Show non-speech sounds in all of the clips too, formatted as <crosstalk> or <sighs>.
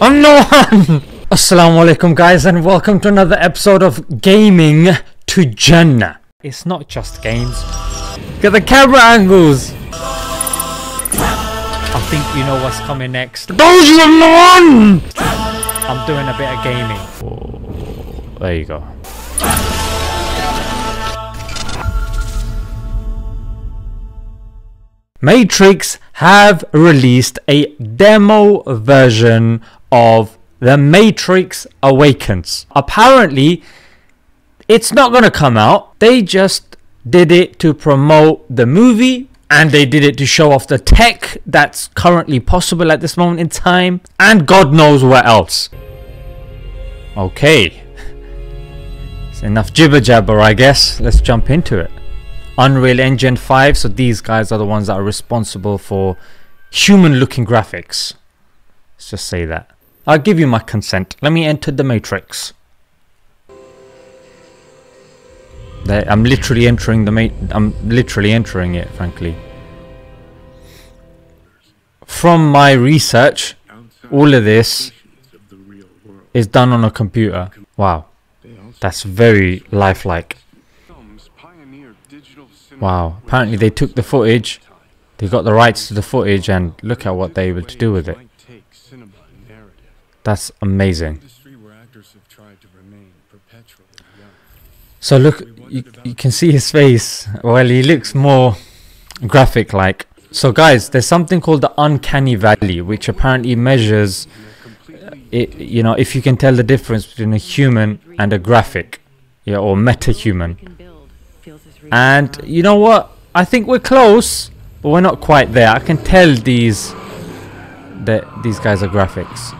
I'm the one! Assalamu alaikum guys and welcome to another episode of Gaming to Jannah. It's not just games. Get the camera angles! I think you know what's coming next. Those you one! I'm doing a bit of gaming. Oh, there you go. Matrix have released a demo version of The Matrix Awakens. Apparently, it's not going to come out. They just did it to promote the movie and they did it to show off the tech that's currently possible at this moment in time and God knows what else. Okay. <laughs> It's enough jibber jabber, I guess. Let's jump into it. Unreal Engine 5. So these guys are the ones that are responsible for human looking graphics. Let's just say that. I'll give you my consent. Let me enter the matrix. I'm literally entering the ma I'm literally entering it, frankly. From my research, all of this is done on a computer. Wow. That's very lifelike. Wow, apparently they took the footage, they got the rights to the footage and look at what they were able to do with it. That's amazing. So look, you, you can see his face. Well, he looks more graphic like. So guys, there's something called the uncanny valley, which apparently measures, it, you know, if you can tell the difference between a human and a graphic, yeah, or meta-human. And you know what? I think we're close, but we're not quite there. I can tell these that these guys are graphics.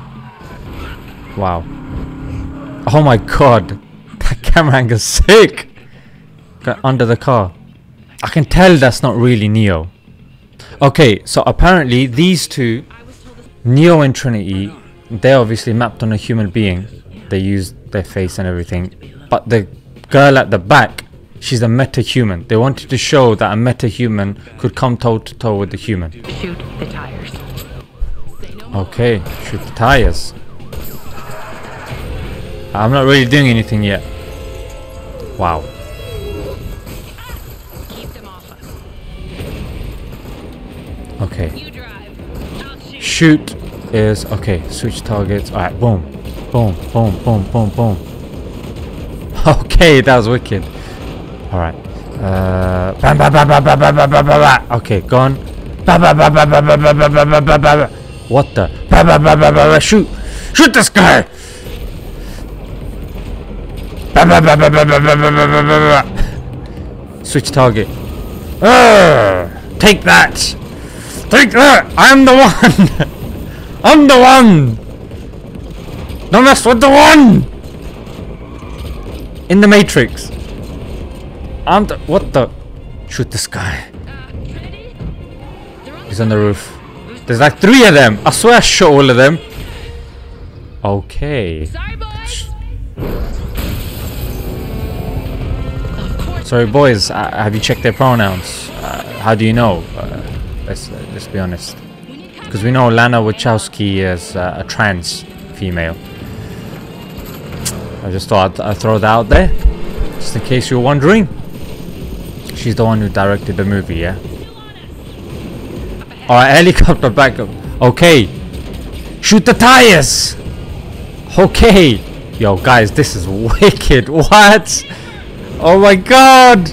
Wow. Oh my god. That <laughs> camera angle is sick. Got under the car. I can tell that's not really Neo. Okay, so apparently these two, Neo and Trinity, they're obviously mapped on a human being. They use their face and everything. But the girl at the back She's a meta-human. They wanted to show that a meta-human could come toe-to-toe with the human. Shoot the tires. Okay, shoot the tires. I'm not really doing anything yet. Wow. Okay. Shoot is okay. Switch targets. Alright, boom. Boom, boom, boom, boom, boom. Okay, that was wicked. Alright. Uh, bam, bam, bam, bam, bam, bam, bam, bam, bam. Okay, gone. Bam, bam, bam, bam, bam, bam, bam, bam, bam. What the? Bam, bam, bam, bam, bam, shoot! Shoot this guy! <laughs> Switch target. Uh, take that! Take that! I'm the one! <laughs> I'm the one! Don't mess with the one! In the Matrix. I'm the- what the? Shoot this guy. He's on the roof. There's like three of them. I swear I shot all of them. Okay. Sorry, Sorry, boys. Uh, have you checked their pronouns? Uh, how do you know? Uh, let's let's be honest. Because we know Lana Wachowski is uh, a trans female. I just thought I'd, I'd throw that out there, just in case you're wondering. She's the one who directed the movie, yeah? Alright, helicopter backup. Okay. Shoot the tires! Okay. Yo, guys, this is <laughs> wicked. What? Oh my god!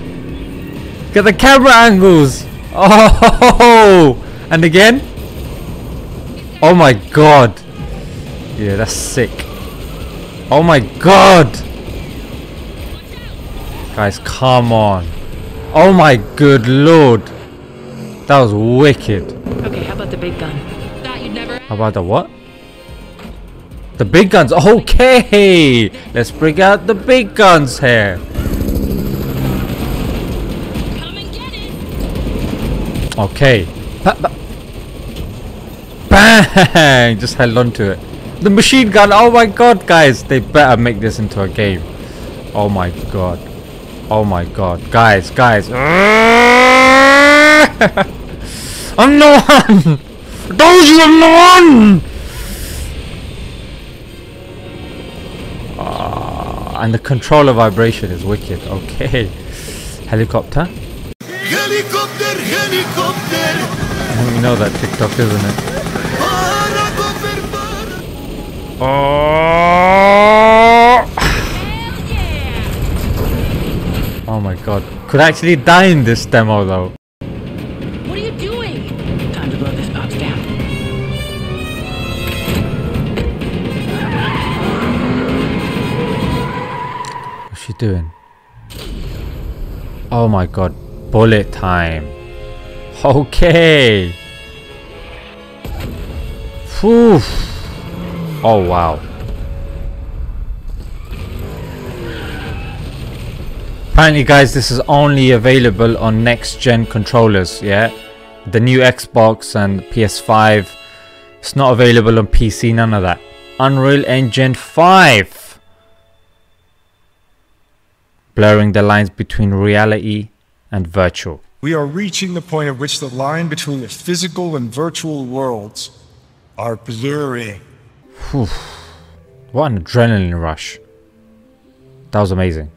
Get the camera angles! Oh! And again? Oh my god! Yeah, that's sick. Oh my god! Guys, come on. Oh my good lord. That was wicked. Okay, how about the big gun? That you'd never. How about the what? The big guns. Okay. Let's bring out the big guns here. Okay. Ba ba bang! <laughs> Just held on to it. The machine gun! Oh my god, guys! They better make this into a game. Oh my god. Oh my god. Guys, guys. <laughs> I'm the one! Those you I'm the one! Ah, and the controller vibration is wicked. Okay. <laughs> Helicopter. Helicopter, helicopter, I think you know that TikTok, isn't it? Oh! Oh my god. Could I actually die in this demo though. What are you doing? Time to blow this box down. What's she doing? Oh my god. Bullet time. Okay. Phew. Oh wow. Apparently guys this is only available on next gen controllers, yeah? The new Xbox and PS5. It's not available on PC, none of that. Unreal Engine 5 blurring the lines between reality and virtual. We are reaching the point at which the line between the physical and virtual worlds are blurring. What an adrenaline rush. That was amazing.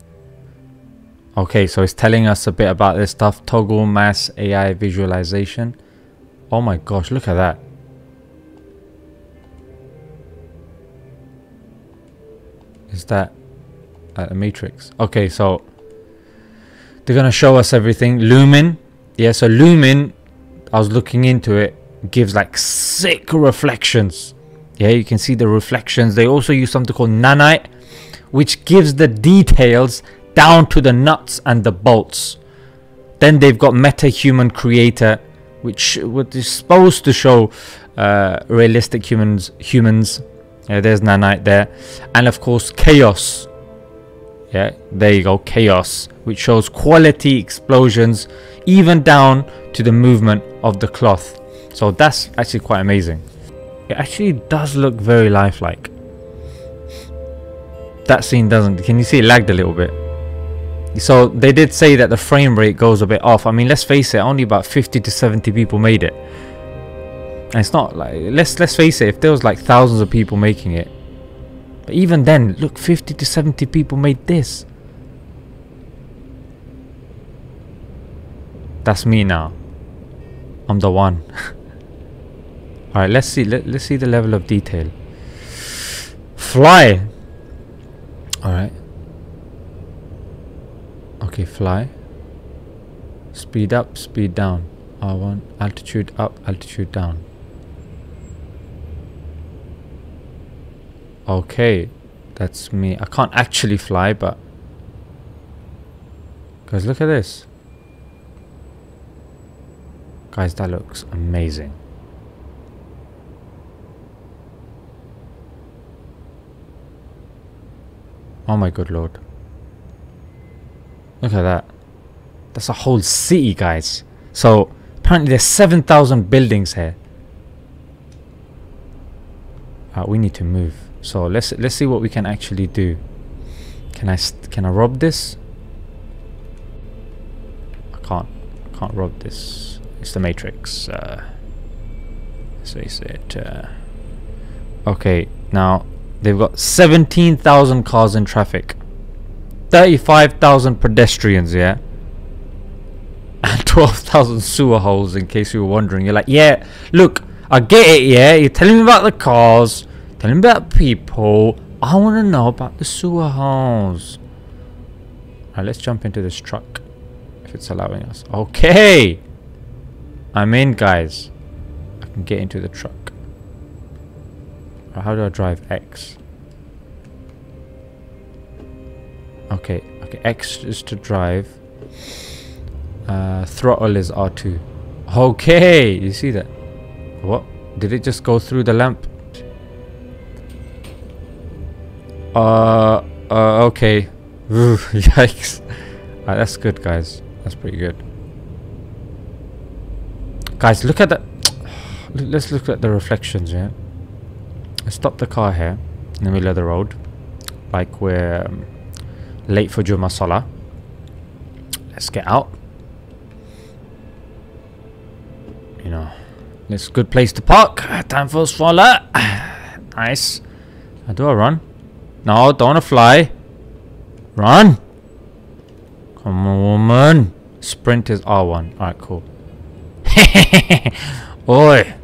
Okay, so it's telling us a bit about this stuff. Toggle mass AI visualization. Oh my gosh, look at that. Is that at a matrix? Okay, so they're gonna show us everything. Lumen. Yeah, so Lumen, I was looking into it, gives like sick reflections. Yeah, you can see the reflections. They also use something called nanite, which gives the details down to the nuts and the bolts. Then they've got MetaHuman Creator, which what is supposed to show uh, realistic humans. Humans. Yeah, there's nanite there, and of course chaos. Yeah, there you go, chaos, which shows quality explosions, even down to the movement of the cloth. So that's actually quite amazing. It actually does look very lifelike. That scene doesn't. Can you see it lagged a little bit? So they did say that the frame rate goes a bit off. I mean, let's face it, only about 50 to 70 people made it. And it's not like let's let's face it, if there was like thousands of people making it. But even then, look, 50 to 70 people made this. That's me now. I'm the one. <laughs> Alright, let's see. Let, let's see the level of detail. Fly. Alright. Okay, fly. Speed up, speed down. R1. Altitude up, altitude down. Okay. That's me. I can't actually fly, but... Guys, look at this. Guys, that looks amazing. Oh my good lord. Look at that. That's a whole city, guys. So, apparently there's 7,000 buildings here. Uh, we need to move. So, let's let's see what we can actually do. Can I can I rob this? I can't. I can't rob this. It's the Matrix. Uh, let's it. Uh, okay, now they've got 17,000 cars in traffic. 35,000 pedestrians, yeah? <laughs> And 12,000 sewer holes, in case you were wondering. You're like, yeah, look, I get it, yeah? You're telling me about the cars, telling me about people. I want to know about the sewer holes. Alright, let's jump into this truck. If it's allowing us. Okay! I'm in, guys. I can get into the truck. How do I drive X? Okay, okay, X is to drive. Uh, throttle is R2. Okay, you see that? What? Did it just go through the lamp? Uh, uh okay. Ooh, <laughs> yikes. Uh, that's good, guys. That's pretty good. Guys, look at that. <sighs> Let's look at the reflections, yeah? Let's stop the car here in the middle of the road. Like we're um, late for Juma Salah. Let's get out. You know, it's a good place to park. Time for Salah. <sighs> nice. I do a run? No, don't want to fly. Run! Come on, woman. Sprint is R1. Alright, cool. <laughs> Oi!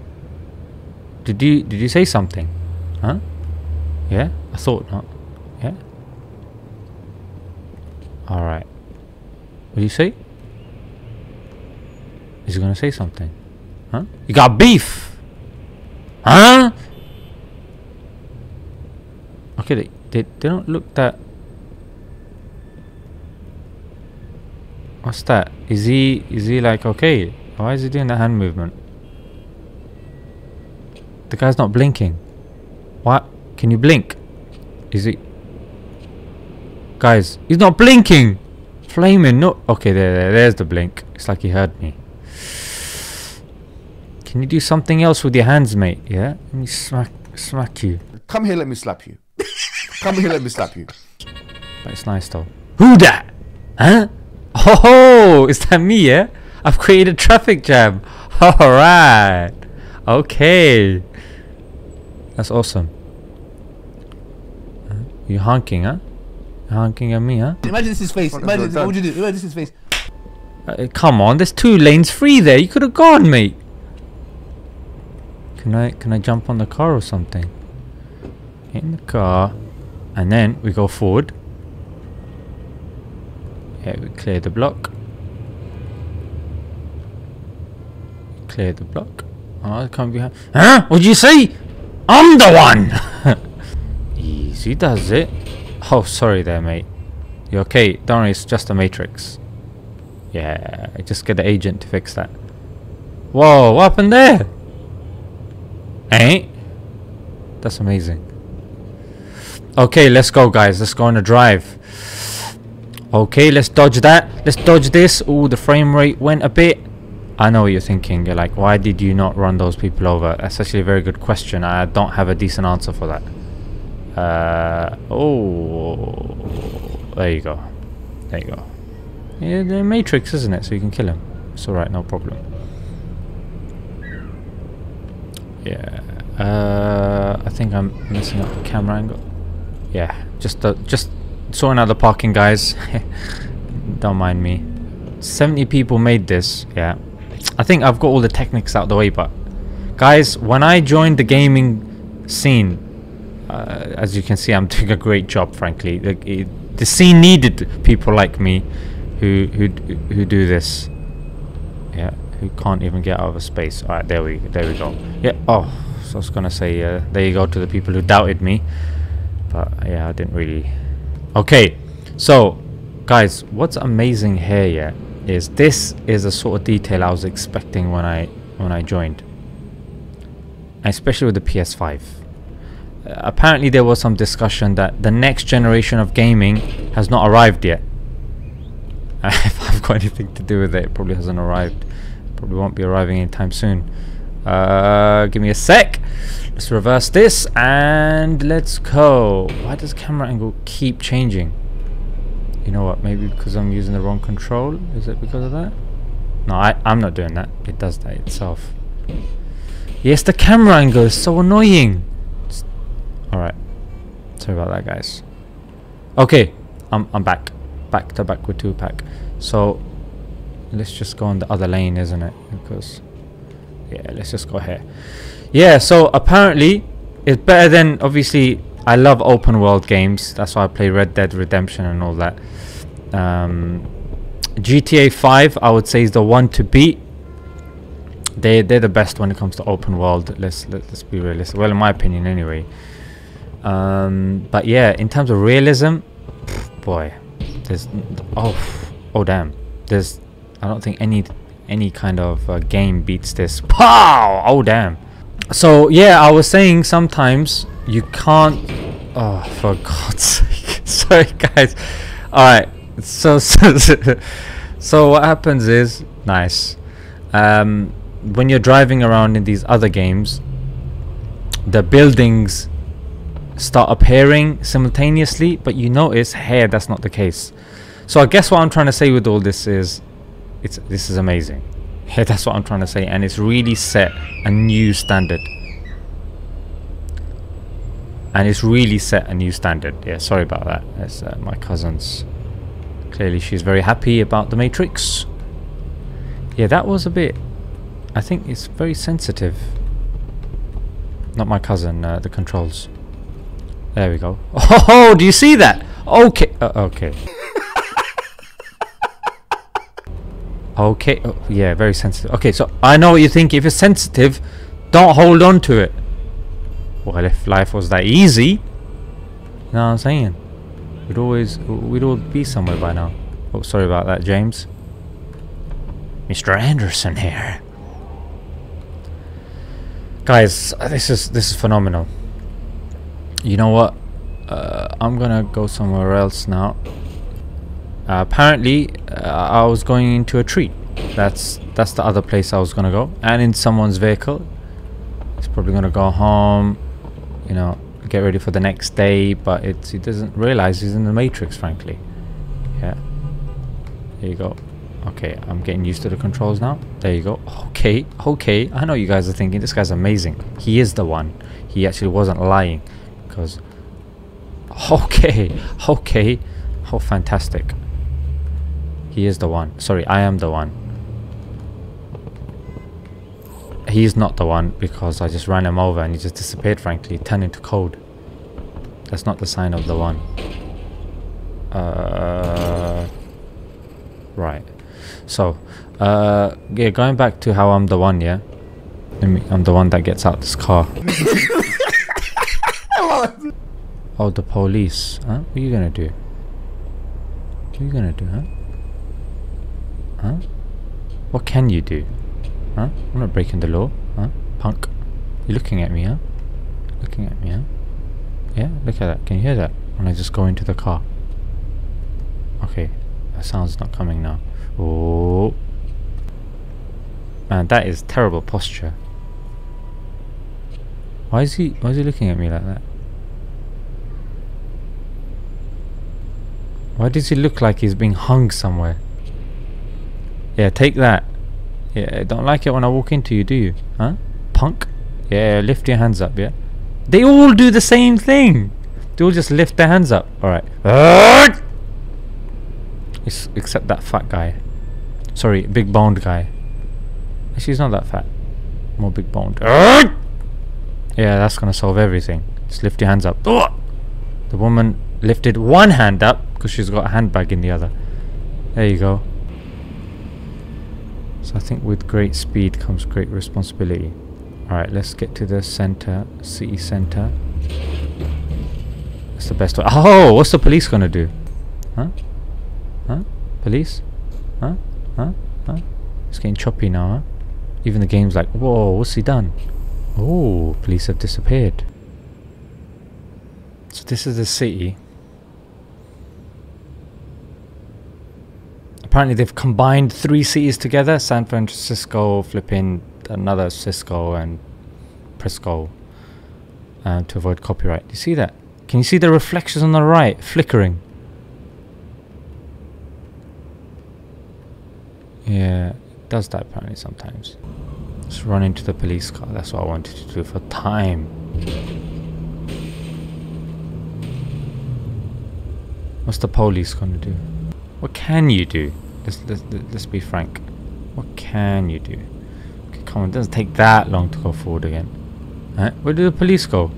Did you did you say something? Huh? Yeah? I thought not. Yeah? Alright. What do you say? Is he gonna say something? Huh? You got beef! Huh? Okay, they, they, don't look that... What's that? Is he, is he like, okay? Why is he doing that hand movement? The guy's not blinking. What? Can you blink? Is he... Guys, he's not blinking! Flaming, no... Okay, there, there, there's the blink. It's like he heard me. Can you do something else with your hands, mate? Yeah? Let me smack, smack you. Come here, let me slap you. Come here, let me slap you. But it's nice though. Who that? Huh? Oh, is that me, yeah? I've created a traffic jam. <laughs> Alright. Okay. That's awesome. Huh? You honking, huh? You honking at me, huh? Imagine this is his face. What Imagine have this, I what would you do? Imagine this is his face. Uh, come on, there's two lanes free there. You could have gone, mate. Can I can I jump on the car or something? Get in the car, and then we go forward. Yeah, we clear the block. Clear the block. Oh, I can't be. Huh? What'd you say? I'm the one. <laughs> Easy does it. Oh, sorry there, mate. You okay? Don't worry, it's just a matrix. Yeah, just get the agent to fix that. Whoa, what happened there? Eh? That's amazing. Okay, let's go, guys. Let's go on a drive. Okay, let's dodge that. Let's dodge this. Oh, the frame rate went a bit. I know what you're thinking. You're like, why did you not run those people over? That's actually a very good question. I don't have a decent answer for that. Uh, oh, there you go. There you go. Yeah, the Matrix, isn't it? So you can kill him. It's alright, no problem. Yeah. Uh, I think I'm messing up the camera angle. Yeah, just uh, just out the parking, guys. <laughs> Don't mind me. 70 people made this. Yeah. I think I've got all the techniques out the way, but guys, when I joined the gaming scene, uh, as you can see, I'm <laughs> doing a great job. Frankly, the, it, the scene needed people like me, who who who do this. Yeah, who can't even get out of a space. All right, there we there we go. Yeah. Oh, so I was gonna say, uh, there you go to the people who doubted me, but yeah, I didn't really. Okay, so guys, what's amazing here, yeah, is this is a sort of detail I was expecting when I when I joined, especially with the PS5 uh, apparently there was some discussion that the next generation of gaming has not arrived yet. <laughs> if I've got anything to do with it, it probably hasn't arrived. Probably won't be arriving anytime soon. Uh, give me a sec. Let's reverse this and let's go. Why does camera angle keep changing? You know what? Maybe because I'm using the wrong control. Is it because of that? No, I, I'm not doing that. It does that itself. Yes, the camera angle is so annoying. Alright. Sorry about that, guys. Okay, I'm, I'm back. Back to back with two-pack. So, let's just go on the other lane, isn't it? Because, yeah, let's just go here. Yeah, so apparently, it's better than, obviously, I love open world games. That's why I play Red Dead Redemption and all that. Um, GTA 5, I would say, is the one to beat. They, they're the best when it comes to open world. Let's, let, let's be realistic. Well, in my opinion, anyway. Um, but yeah, in terms of realism, pff, boy, there's oh oh damn, there's I don't think any any kind of uh, game beats this. Pow! Oh damn. So yeah, I was saying sometimes you can't. Oh, for God's sake! <laughs> Sorry, guys. All right. So <laughs> so so what happens is nice. Um, when you're driving around in these other games, the buildings start appearing simultaneously, but you notice here that's not the case. So I guess what I'm trying to say with all this is, it's this is amazing. Yeah, that's what I'm trying to say, and it's really set a new standard. and it's really set a new standard. Yeah, sorry about that. That's uh, my cousin's. Clearly, she's very happy about the Matrix. Yeah, that was a bit. I think it's very sensitive. Not my cousin. Uh, the controls. There we go. <laughs> Oh, do you see that? Okay. Uh, okay. Okay. Oh, yeah, very sensitive. Okay, so I know what you think. If it's sensitive, don't hold on to it. Well, if life was that easy, you know what I'm saying? We'd always, we'd all be somewhere by now. Oh, sorry about that, James. Mr. Anderson here. Guys, this is this is phenomenal. You know what? Uh, I'm gonna go somewhere else now. Uh, apparently, uh, I was going into a tree. That's that's the other place I was gonna go, and in someone's vehicle. He's probably gonna go home, you know, get ready for the next day. But it's he doesn't realize he's in the matrix, frankly. Yeah. There you go. Okay, I'm getting used to the controls now. There you go. Okay, okay. I know you guys are thinking this guy's amazing. He is the one. He actually wasn't lying. Because... Okay, <laughs> okay. Oh, fantastic. He is the one. Sorry, I am the one. He's not the one because I just ran him over and he just disappeared, frankly. Turned into code. That's not the sign of the one. Uh... Right. So, uh, yeah, going back to how I'm the one, yeah? Let me, I'm the one that gets out this car. <laughs> oh, the police. Huh? What are you gonna do? What are you gonna do, huh? Huh? What can you do? Huh? I'm not breaking the law, huh? Punk. You're looking at me, huh? Looking at me, huh? Yeah, look at that. Can you hear that? When I just go into the car. Okay, that sound's not coming now. Oh. Man, that is terrible posture. Why is he why is he looking at me like that? Why does he look like he's being hung somewhere? Yeah, take that. Yeah, don't like it when I walk into you, do you? Huh? Punk? Yeah, lift your hands up, yeah? They all do the same thing! They all just lift their hands up. Alright. <laughs> Except that fat guy. Sorry, big boned guy. Actually, he's not that fat. More big boned. <laughs> Yeah, that's gonna solve everything. Just lift your hands up. The woman lifted one hand up because she's got a handbag in the other. There you go. So I think with great speed comes great responsibility. Alright, let's get to the center, city center. That's the best way. Oh, what's the police gonna do? Huh? Huh? Police? Huh? Huh? Huh? It's getting choppy now, huh? Even the game's like, whoa, what's he done? Oh, police have disappeared. So this is the city. Apparently they've combined three cities together. San Francisco, flipping another Cisco and Presco. Uh, to avoid copyright. You see that? Can you see the reflections on the right flickering? Yeah, it does that apparently sometimes. Just run into the police car. That's what I wanted to do for time. What's the police gonna do? What can you do? Let's, let's, let's be frank. What can you do? Okay, come on, it doesn't take that long to go forward again. Right? Where did the police go?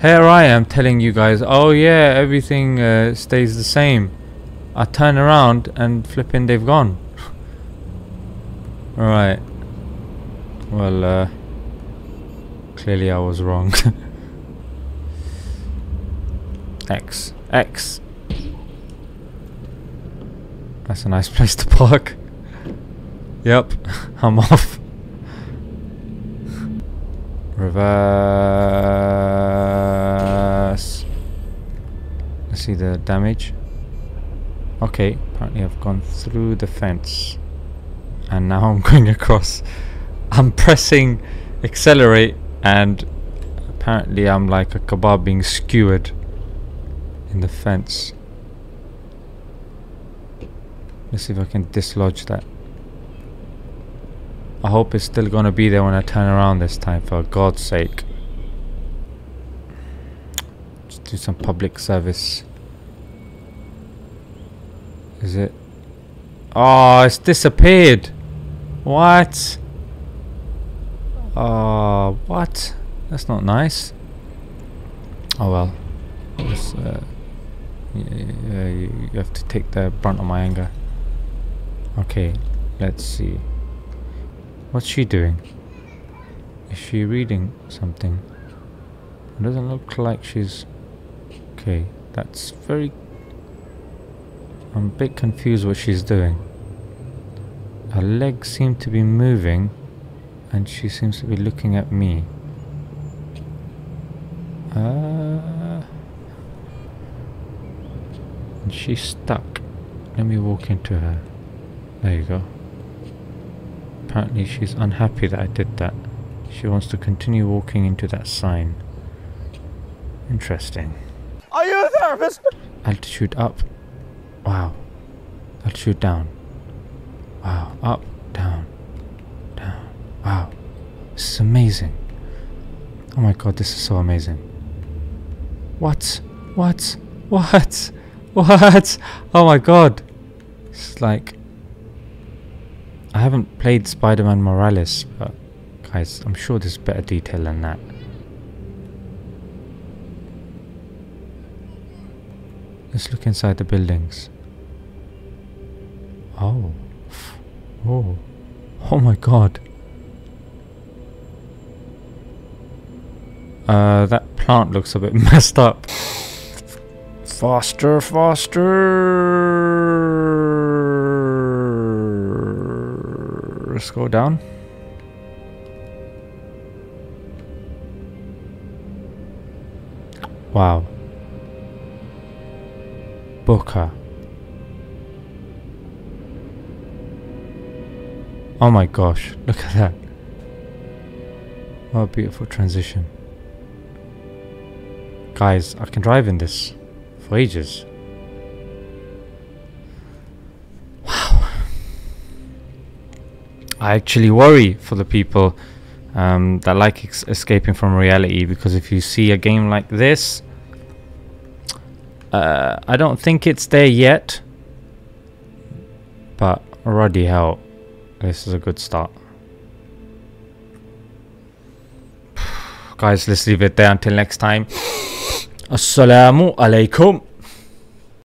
Here I am telling you guys, oh yeah, everything uh, stays the same. I turn around and flipping they've gone. <laughs> Alright. Well, uh, clearly I was wrong. <laughs> X. X. That's a nice place to park. Yep, <laughs> I'm off. Reverse. Let's see the damage. Okay, apparently I've gone through the fence. And now <laughs> I'm going across. I'm pressing accelerate and apparently I'm like a kebab being skewered in the fence. Let's see if I can dislodge that. I hope it's still gonna be there when I turn around this time for God's sake. Just do some public service. Is it? Oh, it's disappeared. What? Oh, what? That's not nice. Oh well. Uh, you uh, you have to take the brunt of my anger. Okay, let's see. What's she doing? Is she reading something? It doesn't look like she's... Okay, that's very... I'm a bit confused what she's doing. Her legs seem to be moving and she seems to be looking at me. Uh, and she's stuck. Let me walk into her. There you go. Apparently she's unhappy that I did that. She wants to continue walking into that sign. Interesting. Are you a therapist? Altitude up. Wow. Altitude down. Wow. Up, down, down. Wow. This is amazing. Oh my god, this is so amazing. What? What? What? <laughs> What? Oh my god. It's like. I haven't played Spider Man Morales, but guys, I'm sure there's better detail than that. Let's look inside the buildings. Oh. Oh. Oh my god. Uh, that plant looks a bit <laughs> messed up. Faster, faster. Go down. Wow. Booker. Oh my gosh, look at that. What a beautiful transition. Guys, I can drive in this for ages. I actually worry for the people um, that like escaping from reality because if you see a game like this, uh, I don't think it's there yet. But already hell, this is a good start. <sighs> Guys, let's leave it there until next time. Assalamu alaikum.